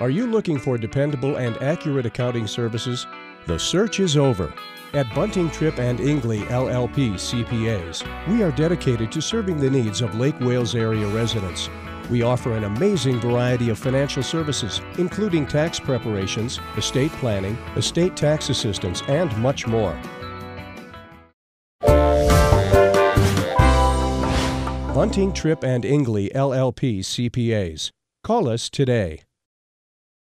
Are you looking for dependable and accurate accounting services? The search is over. At Bunting Tripp and Ingley LLP CPAs, we are dedicated to serving the needs of Lake Wales area residents. We offer an amazing variety of financial services, including tax preparations, estate planning, estate tax assistance, and much more. Bunting Tripp and Ingley LLP CPAs. Call us today.